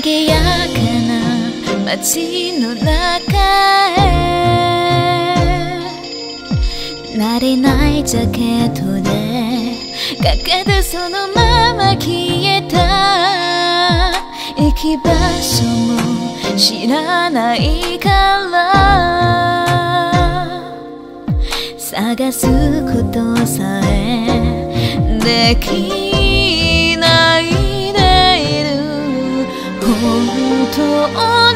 賑やかな街の中へ。慣れないジャケットでかけてそのまま消えた。行き場所も知らないから。探すことさえできない。本当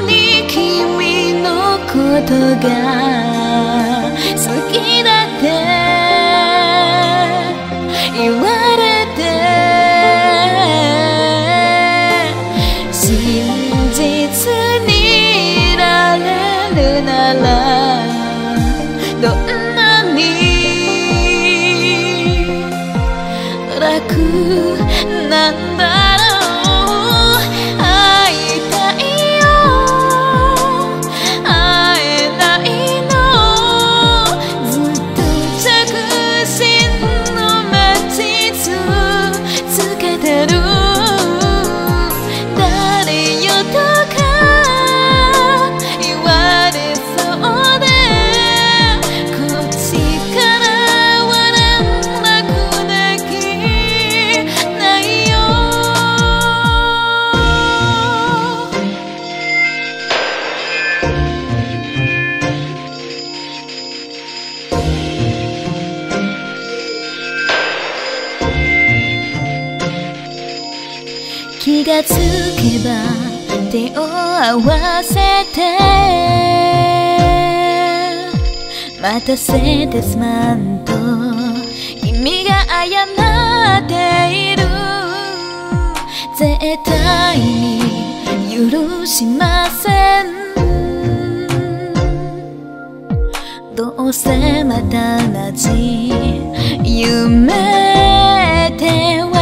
に君のことが好きだって言われて真実にいられるならどんなに楽なんだ気がつけば手を合わせて待たせてすまんと君が謝っている。絶対に許しません。どうせまた同じ夢では